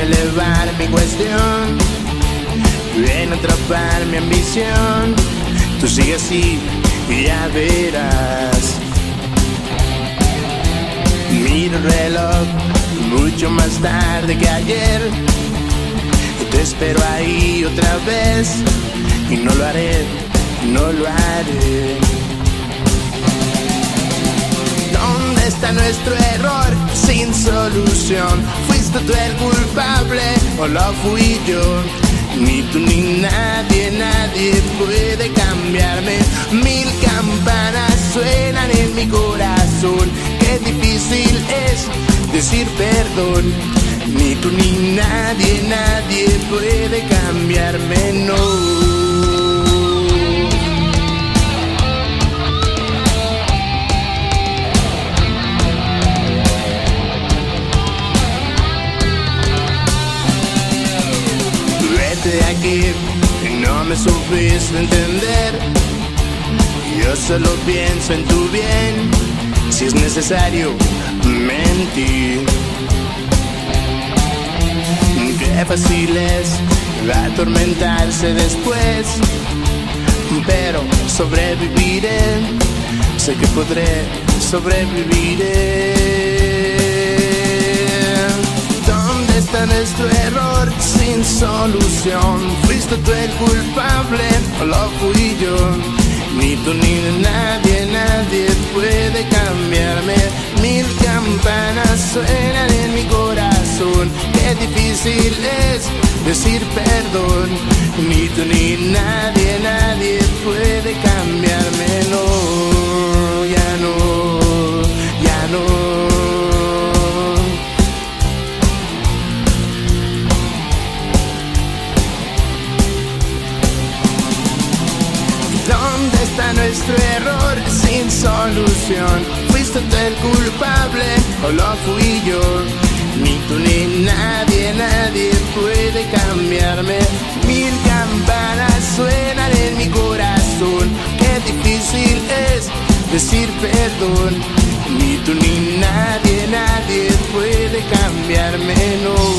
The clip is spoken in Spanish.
elevar mi cuestión, en atrapar mi ambición. Tú sigue así y ya verás. Miro el reloj mucho más tarde que ayer. Te espero ahí otra vez y no lo haré, no lo haré. Está nuestro error sin solución? ¿Fuiste tú el culpable o lo fui yo? Ni tú ni nadie, nadie puede cambiarme. Mil campanas suenan en mi corazón. Qué difícil es decir perdón. Ni tú ni nadie, nadie puede cambiarme, no. Aquí, no me supiste entender. Yo solo pienso en tu bien, si es necesario mentir. Qué fácil es atormentarse después, pero sobreviviré, sé que podré sobrevivir. Sin solución? ¿Fuiste tú el culpable o lo fui yo? Ni tú ni nadie, nadie puede cambiarme. Mil campanas suenan en mi corazón. Qué difícil es decir perdón. Ni tú ni nadie, nadie puede cambiarme. Nuestro error sin solución? ¿Fuiste tú el culpable o lo fui yo? Ni tú ni nadie, nadie puede cambiarme. Mil campanas suenan en mi corazón. Qué difícil es decir perdón. Ni tú ni nadie, nadie puede cambiarme, no.